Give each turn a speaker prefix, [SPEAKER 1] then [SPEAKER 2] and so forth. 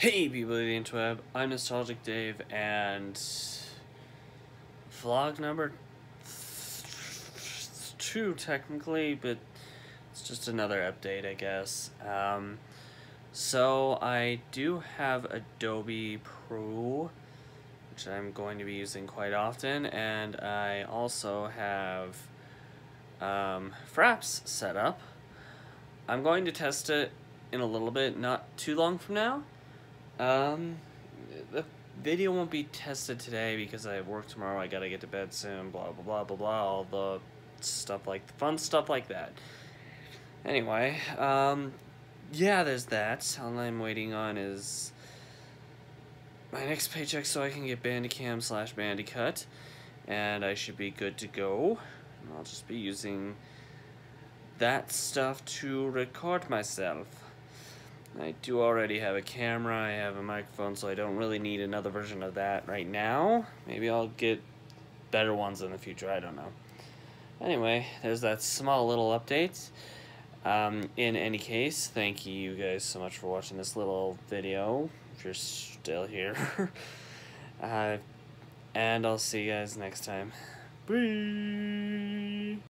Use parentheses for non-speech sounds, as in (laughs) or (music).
[SPEAKER 1] Hey people of the interweb, I'm Nostalgic Dave and vlog number two technically, but it's just another update I guess. Um, so I do have Adobe Pro, which I'm going to be using quite often, and I also have um, Fraps set up. I'm going to test it in a little bit, not too long from now. Um, the video won't be tested today because I have work tomorrow. I gotta get to bed soon. Blah blah blah blah blah. All the stuff like fun stuff like that. Anyway, um, yeah, there's that. All I'm waiting on is my next paycheck so I can get Bandicam slash Bandicut, and I should be good to go. I'll just be using that stuff to record myself. I do already have a camera, I have a microphone, so I don't really need another version of that right now. Maybe I'll get better ones in the future, I don't know. Anyway, there's that small little update. Um, in any case, thank you guys so much for watching this little video, if you're still here. (laughs) uh, and I'll see you guys next time. Bye!